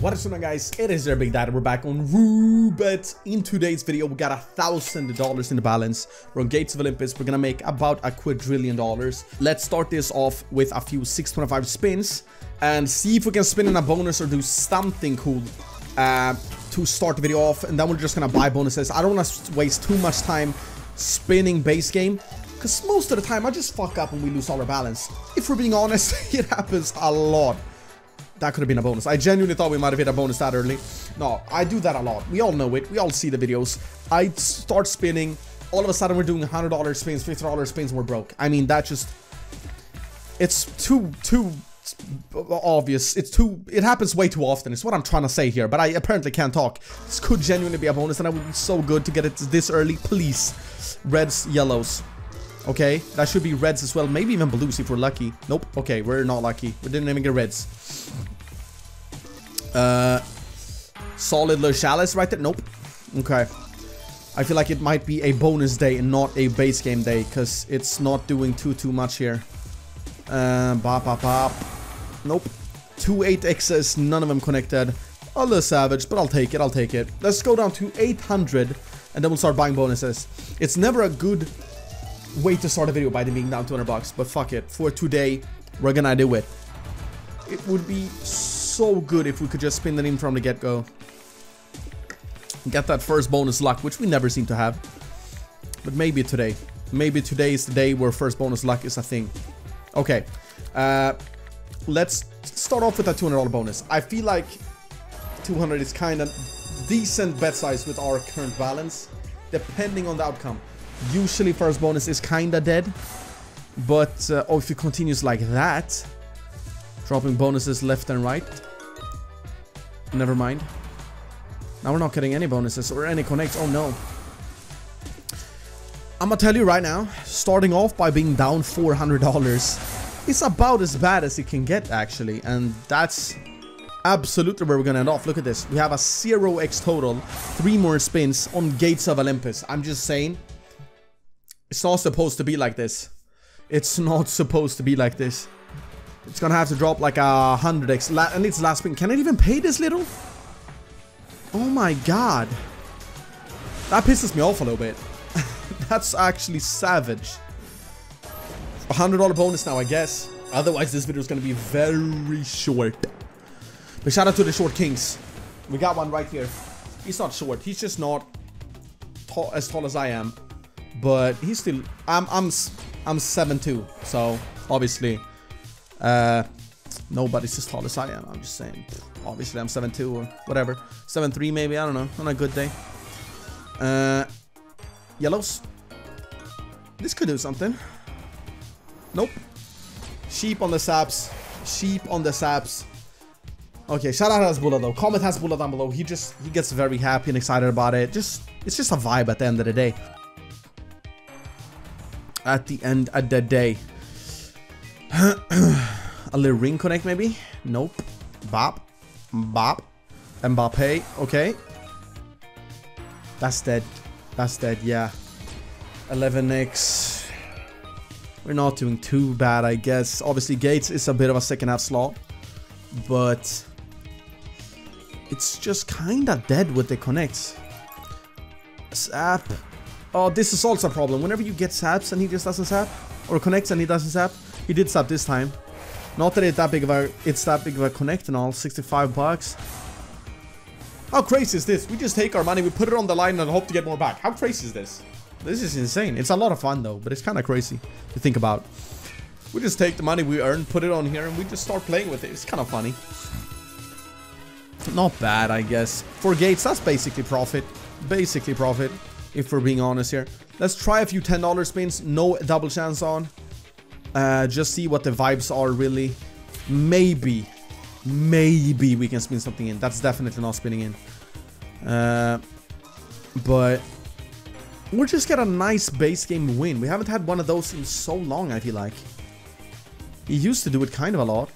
What is going on guys? It is your Big Daddy. We're back on Roobet. In today's video, we got a thousand dollars in the balance. We're on Gates of Olympus. We're gonna make about a quadrillion dollars. Let's start this off with a few 625 spins and see if we can spin in a bonus or do something cool uh, to start the video off. And then we're just gonna buy bonuses. I don't want to waste too much time spinning base game because most of the time I just fuck up and we lose all our balance. If we're being honest, it happens a lot. That could have been a bonus. I genuinely thought we might have hit a bonus that early. No, I do that a lot. We all know it. We all see the videos. I start spinning. All of a sudden, we're doing $100 spins, $50 spins, we're broke. I mean, that just... It's too, too obvious. It's too... It happens way too often. It's what I'm trying to say here. But I apparently can't talk. This could genuinely be a bonus, and I would be so good to get it this early. Please. Reds, yellows. Okay, that should be reds as well. Maybe even blues if we're lucky. Nope. Okay, we're not lucky. We didn't even get reds. Uh, solid Le Chalice right there. Nope. Okay. I feel like it might be a bonus day and not a base game day because it's not doing too, too much here. Uh, bop, bop, bop. Nope. Two 8Xs, none of them connected. A little savage, but I'll take it, I'll take it. Let's go down to 800 and then we'll start buying bonuses. It's never a good way to start a video by them being down 200 bucks, but fuck it. For today, we're gonna do it. It would be so good if we could just spin the name from the get-go. Get that first bonus luck, which we never seem to have. But maybe today. Maybe today is the day where first bonus luck is a thing. Okay. Uh, let's start off with that $200 bonus. I feel like 200 is kind of decent bet size with our current balance, depending on the outcome. Usually first bonus is kinda dead. But, uh, oh, if it continues like that, dropping bonuses left and right. Never mind. Now we're not getting any bonuses or any connects. Oh no. I'm gonna tell you right now, starting off by being down $400 is about as bad as it can get actually. And that's absolutely where we're gonna end off. Look at this. We have a 0x total, three more spins on Gates of Olympus. I'm just saying, it's not supposed to be like this. It's not supposed to be like this. It's gonna have to drop like a 100x. La and it's last spin. Can it even pay this little? Oh my god. That pisses me off a little bit. That's actually savage. A $100 bonus now, I guess. Otherwise, this video is gonna be very short. But shout out to the short kings. We got one right here. He's not short. He's just not as tall as I am but he's still I'm I'm I'm seven two, so obviously uh nobody's as tall as I am. I'm just saying. Obviously I'm seven two or whatever. seven three maybe, I don't know. On a good day. Uh yellows. This could do something. Nope. Sheep on the saps. Sheep on the saps. Okay, shout out to Hasbulla though. Comment Hasbulla down below. He just he gets very happy and excited about it. Just it's just a vibe at the end of the day at the end of the day. a little ring connect maybe? Nope. Bop. Bop. Mbappe. Okay. That's dead. That's dead, yeah. 11x. We're not doing too bad, I guess. Obviously, Gates is a bit of a second half slot. But... It's just kinda dead with the connects. Zap. Oh, this is also a problem. Whenever you get saps and he just doesn't sap, or connects and he doesn't sap, he did sap this time. Not that it's that big of a it's that big of a connect and all, 65 bucks. How crazy is this? We just take our money, we put it on the line and hope to get more back. How crazy is this? This is insane. It's a lot of fun though, but it's kind of crazy to think about. We just take the money we earn, put it on here, and we just start playing with it. It's kind of funny. Not bad, I guess. For Gates, that's basically profit. Basically profit if we're being honest here. Let's try a few $10 spins, no double chance on. Uh, just see what the vibes are really. Maybe, maybe we can spin something in. That's definitely not spinning in. Uh, but we'll just get a nice base game win. We haven't had one of those in so long, I feel like. He used to do it kind of a lot.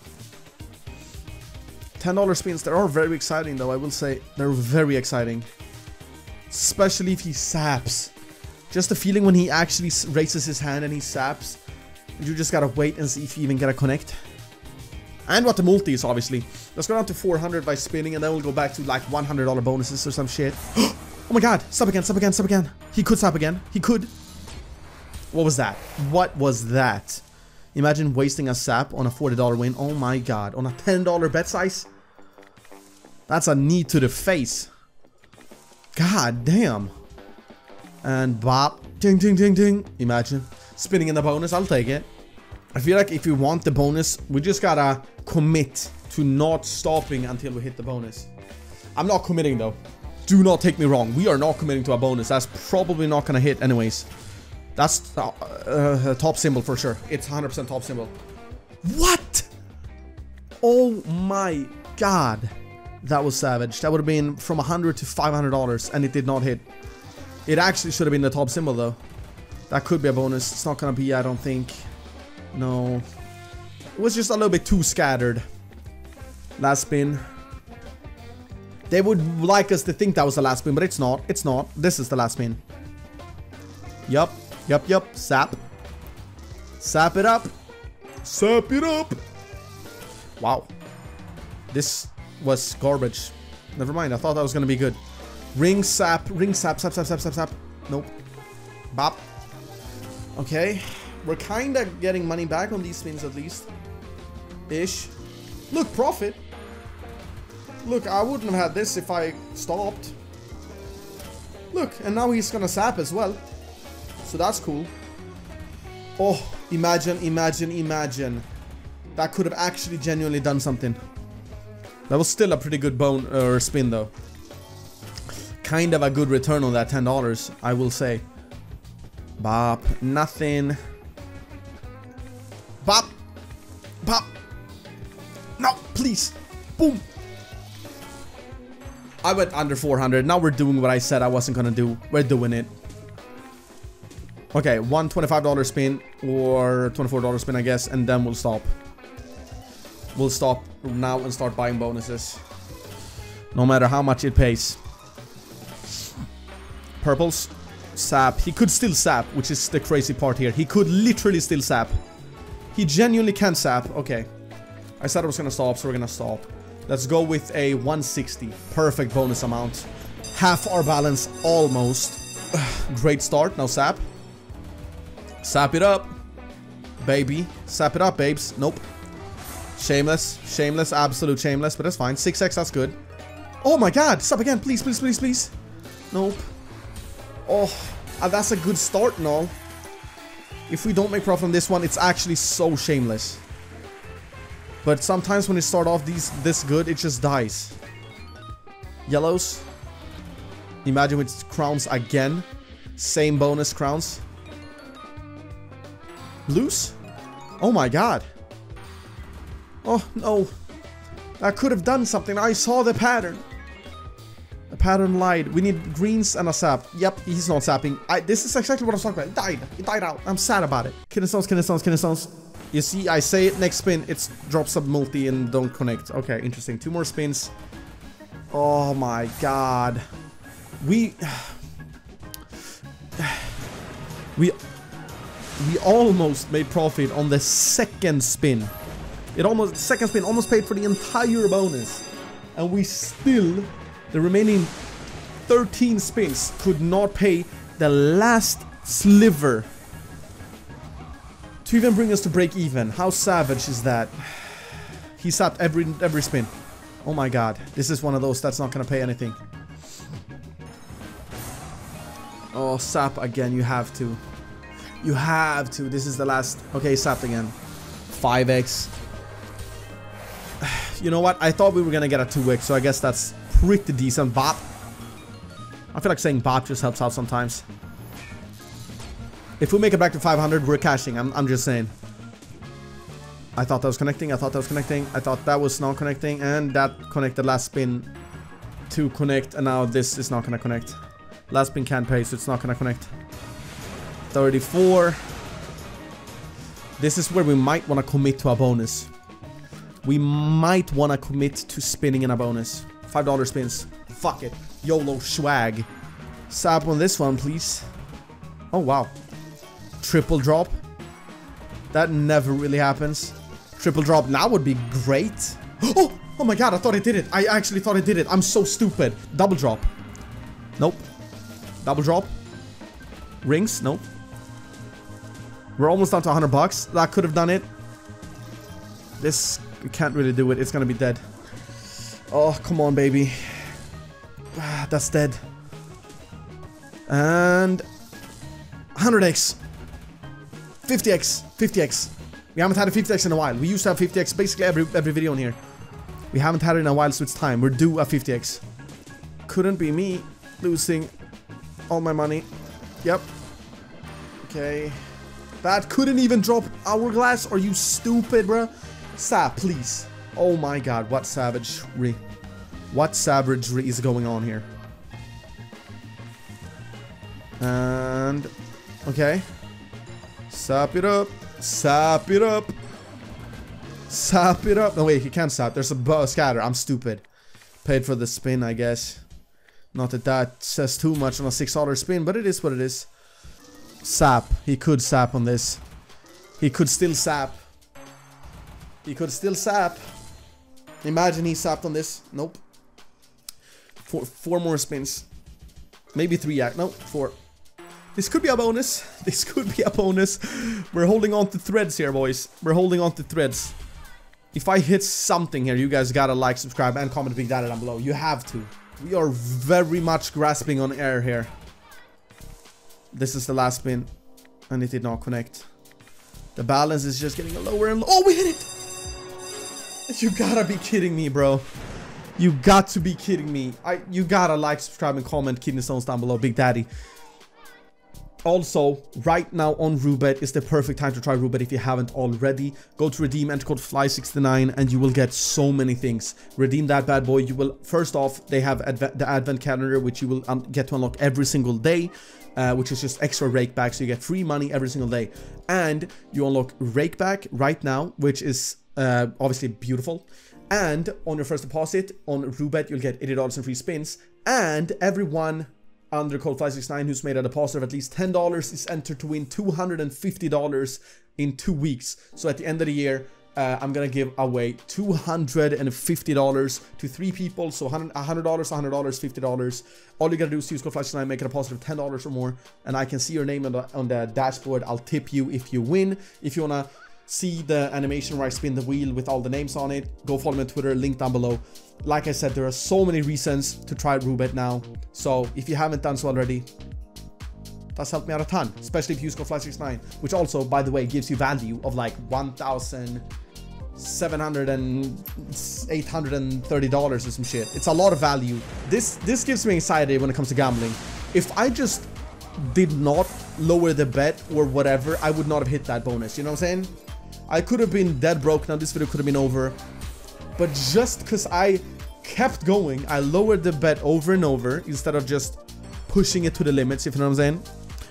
$10 spins, they are very exciting though, I will say. They're very exciting. Especially if he saps. Just the feeling when he actually raises his hand and he saps. You just gotta wait and see if you even get a connect. And what the multi is, obviously. Let's go down to 400 by spinning, and then we'll go back to like $100 bonuses or some shit. oh my god, Stop again, stop again, stop again. He could stop again. He could. What was that? What was that? Imagine wasting a sap on a $40 win. Oh my god. On a $10 bet size? That's a knee to the face. God damn. And bop. Ding, ding, ding, ding. Imagine. Spinning in the bonus. I'll take it. I feel like if we want the bonus, we just gotta commit to not stopping until we hit the bonus. I'm not committing though. Do not take me wrong. We are not committing to a bonus. That's probably not gonna hit anyways. That's uh, uh, top symbol for sure. It's 100% top symbol. What? Oh my god. That was savage. That would have been from 100 to $500 and it did not hit. It actually should have been the top symbol though. That could be a bonus. It's not gonna be, I don't think. No. It was just a little bit too scattered. Last spin. They would like us to think that was the last spin, but it's not. It's not. This is the last spin. Yup. Yup, yup. Sap. Sap it up. Sap it up. Wow. This was garbage. Never mind. I thought that was to be good. Ring sap. Ring sap. Sap, sap, sap, sap, sap. Nope. Bop. Okay. We're kind of getting money back on these spins at least. Ish. Look, profit. Look, I wouldn't have had this if I stopped. Look, and now he's gonna sap as well. So that's cool. Oh, imagine, imagine, imagine. That could have actually genuinely done something. That was still a pretty good bone or uh, spin though. Kind of a good return on that $10, I will say. Bop, nothing. Bop. Bop. No, please. Boom. I went under 400. Now we're doing what I said I wasn't gonna do. We're doing it. Okay, one $25 spin or $24 spin, I guess, and then we'll stop. We'll stop now and start buying bonuses. No matter how much it pays. Purples. Sap. He could still sap, which is the crazy part here. He could literally still sap. He genuinely can sap. Okay. I said I was gonna stop, so we're gonna stop. Let's go with a 160. Perfect bonus amount. Half our balance, almost. Great start. Now sap. Sap it up. Baby. Sap it up, babes. Nope. Shameless. Shameless. Absolute shameless. But that's fine. 6x, that's good. Oh my god. Sap again. Please, please, please, please. Nope. Oh. Uh, that's a good start all. If we don't make profit on this one, it's actually so shameless. But sometimes when you start off these this good, it just dies. Yellows. Imagine with crowns again. Same bonus crowns. Blues? Oh my god. Oh, no. I could have done something. I saw the pattern. The pattern lied. We need greens and a sap. Yep, he's not sapping. I, this is exactly what I was talking about. It died. It died out. I'm sad about it. Kidney stones, kidney stones, kidney stones. You see, I say it, next spin, It drops a multi and don't connect. Okay, interesting. Two more spins. Oh my god. We... We we almost made profit on the second spin. It almost, second spin almost paid for the entire bonus. And we still, the remaining 13 spins could not pay the last sliver to even bring us to break even. How savage is that? He sapped every every spin. Oh my god. This is one of those that's not gonna pay anything. Oh, sap again, you have to. You have to. This is the last. Okay, sapped again. 5x. You know what? I thought we were gonna get a two-wick, so I guess that's pretty decent. Bop. I feel like saying bop just helps out sometimes. If we make it back to 500, we're cashing. I'm, I'm just saying. I thought that was connecting. I thought that was connecting. I thought that was not connecting. And that connected last spin to connect. And now this is not going to connect. Last spin can't pay, so it's not going to connect. 34. This is where we might want to commit to a bonus. We might want to commit to spinning in a bonus. $5 spins. Fuck it. YOLO swag. Sap on this one, please. Oh, wow. Triple drop. That never really happens. Triple drop now would be great. Oh! Oh my god, I thought I did it. I actually thought I did it. I'm so stupid. Double drop. Nope. Double drop. Rings? Nope. We're almost down to 100 bucks. That could have done it. This can't really do it. It's gonna be dead. Oh, come on, baby. Ah, that's dead. And 100x. 50x. 50x. We haven't had a 50x in a while. We used to have 50x basically every every video in here. We haven't had it in a while, so it's time. We're due a 50x. Couldn't be me losing all my money. Yep. Okay. That couldn't even drop hourglass. Are you stupid, bro? Sap, please. Oh my god, what savagery. What savagery is going on here? And... Okay. Sap it up. Sap it up. Sap it up. No, wait, he can't sap. There's a scatter. I'm stupid. Paid for the spin, I guess. Not that that says too much on a $6 spin, but it is what it is. Sap. He could sap on this. He could still sap. He could still sap. Imagine he sapped on this. Nope. Four, four more spins. Maybe three. Yeah, no, four. This could be a bonus. This could be a bonus. We're holding on to threads here, boys. We're holding on to threads. If I hit something here, you guys gotta like, subscribe, and comment big data down below. You have to. We are very much grasping on air here. This is the last spin. And it did not connect. The balance is just getting lower and... Oh, we hit it! You gotta be kidding me, bro. You got to be kidding me. I You gotta like, subscribe, and comment kidney stones down below, Big Daddy. Also, right now on Roobet is the perfect time to try Roobet if you haven't already. Go to redeem, enter code FLY69 and you will get so many things. Redeem that bad boy. You will, first off, they have adv the advent calendar which you will get to unlock every single day. Uh, which is just extra rakeback, so you get free money every single day. And you unlock rakeback right now, which is uh, obviously beautiful. And on your first deposit on Roobet, you'll get $80 in free spins. And everyone under code FLY69 who's made a deposit of at least $10 is entered to win $250 in two weeks. So at the end of the year, uh, I'm gonna give away $250 to three people. So $100, $100, $100, $50. All you gotta do is use code FLY69, make a deposit of $10 or more, and I can see your name on the, on the dashboard. I'll tip you if you win. If you wanna see the animation where I spin the wheel with all the names on it, go follow me on Twitter, link down below. Like I said, there are so many reasons to try Roobet now. So if you haven't done so already, that's helped me out a ton, especially if you use code FLY69, which also, by the way, gives you value of like 1,700 and $830 or some shit. It's a lot of value. This, this gives me anxiety when it comes to gambling. If I just did not lower the bet or whatever, I would not have hit that bonus. You know what I'm saying? I could have been dead broke now. This video could have been over. But just because I kept going, I lowered the bet over and over instead of just pushing it to the limits, if you know what I'm saying.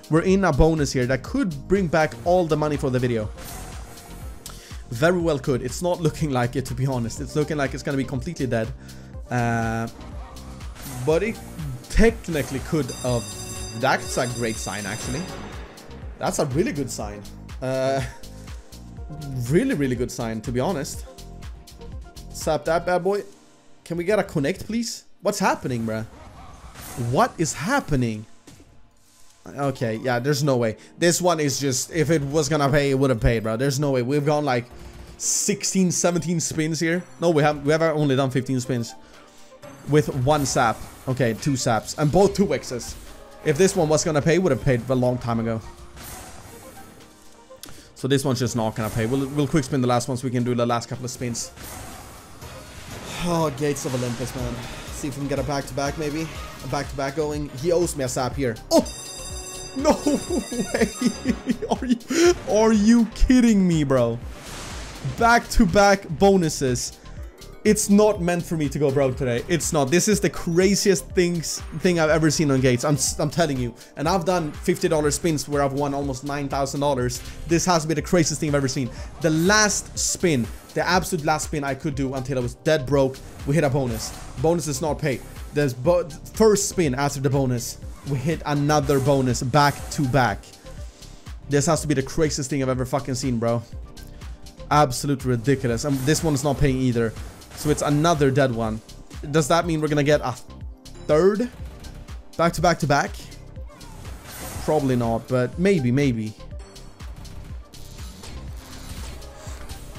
We're in a bonus here that could bring back all the money for the video. Very well could. It's not looking like it, to be honest. It's looking like it's going to be completely dead. Uh, but it technically could have... That's a great sign, actually. That's a really good sign. Uh, really, really good sign, to be honest. Sap that bad boy. Can we get a connect, please? What's happening, bruh? What is happening? Okay, yeah, there's no way. This one is just, if it was gonna pay, it would have paid, bro. There's no way. We've gone like 16, 17 spins here. No, we have we have only done 15 spins. With one sap. Okay, two saps. And both two X's. If this one was gonna pay, would have paid a long time ago. So this one's just not gonna pay. We'll, we'll quick spin the last one so we can do the last couple of spins. Oh, Gates of Olympus, man. See if we can get a back-to-back, -back, maybe. A back-to-back -back going. He owes me a sap here. Oh! No way! Are you, are you kidding me, bro? Back-to-back -back bonuses. It's not meant for me to go broke today. It's not. This is the craziest things thing I've ever seen on Gates. I'm, I'm telling you. And I've done $50 spins where I've won almost $9,000. This has to be the craziest thing I've ever seen. The last spin, the absolute last spin I could do until I was dead broke, we hit a bonus. Bonus is not paid. There's first spin after the bonus, we hit another bonus back to back. This has to be the craziest thing I've ever fucking seen, bro. absolute ridiculous. And this one is not paying either. So it's another dead one. Does that mean we're gonna get a third? Back to back to back? Probably not, but maybe, maybe.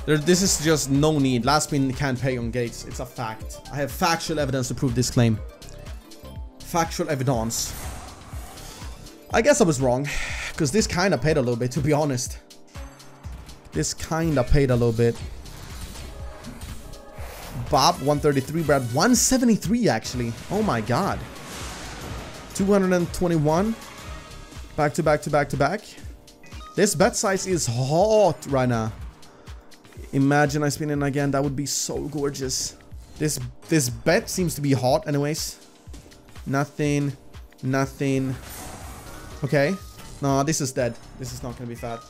There, this is just no need. Last spin can't pay on gates. It's a fact. I have factual evidence to prove this claim. Factual evidence. I guess I was wrong. Because this kind of paid a little bit, to be honest. This kind of paid a little bit. Bob, 133. Brad, 173 actually. Oh my god. 221. Back to back to back to back. This bet size is hot right now. Imagine I spin in again. That would be so gorgeous. This this bet seems to be hot anyways. Nothing. Nothing. Okay. No, this is dead. This is not going to be fat.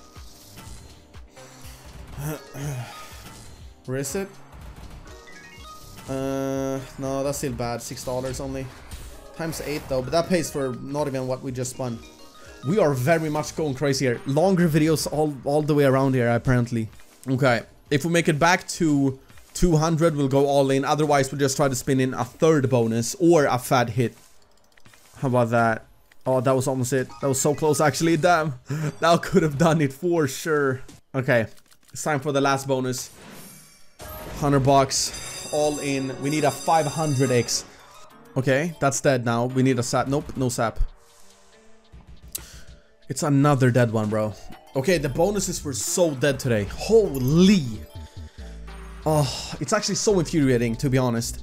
Where is it? Uh, no, that's still bad. Six dollars only. Times eight though, but that pays for not even what we just spun. We are very much going crazy here. Longer videos all all the way around here apparently. Okay, if we make it back to 200, we'll go all in. Otherwise, we'll just try to spin in a third bonus or a fat hit. How about that? Oh, that was almost it. That was so close actually. Damn, that could have done it for sure. Okay, it's time for the last bonus. 100 bucks, all in. We need a 500x. Okay, that's dead now. We need a sap. Nope, no sap. It's another dead one, bro. Okay, the bonuses were so dead today. Holy. Oh, it's actually so infuriating, to be honest.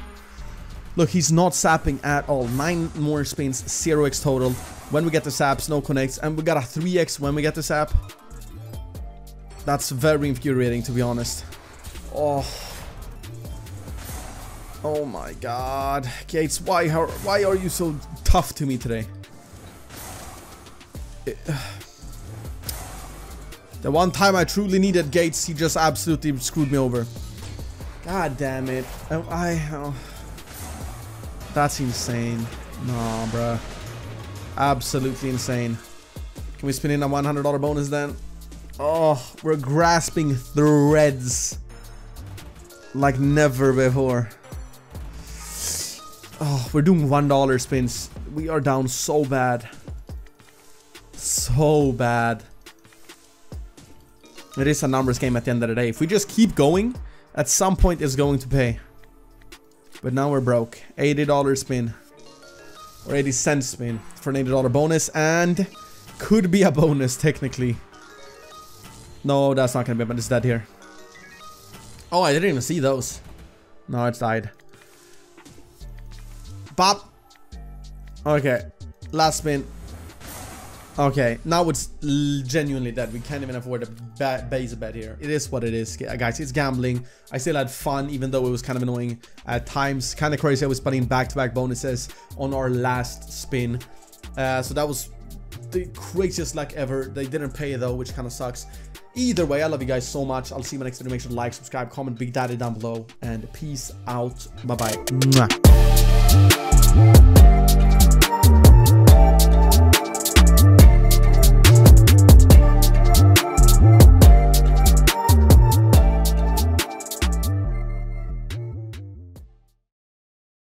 Look, he's not sapping at all. Nine more spins, 0x total. When we get the saps, no connects. And we got a 3x when we get the sap. That's very infuriating, to be honest. Oh. Oh my god. Gates, why, how, why are you so tough to me today? The one time I truly needed Gates, he just absolutely screwed me over. God damn it. Oh, I... Oh. That's insane. Nah, bruh. Absolutely insane. Can we spin in a $100 bonus then? Oh, we're grasping threads. Like never before. Oh, we're doing $1 spins. We are down so bad. So bad. It is a numbers game at the end of the day. If we just keep going, at some point it's going to pay. But now we're broke. $80 spin. Or 80 cents spin for an $80 bonus. And could be a bonus, technically. No, that's not gonna be, but it's dead here. Oh, I didn't even see those. No, it's died. Bop. Okay. Last spin. Okay, now it's genuinely dead. We can't even afford a base a bet here. It is what it is, guys. It's gambling. I still had fun, even though it was kind of annoying at times. Kind of crazy. I was putting back-to-back -back bonuses on our last spin. Uh, so that was the craziest luck ever. They didn't pay though, which kind of sucks. Either way, I love you guys so much. I'll see you in my next video. Make sure to like, subscribe, comment, Big Daddy down below. And peace out. Bye-bye.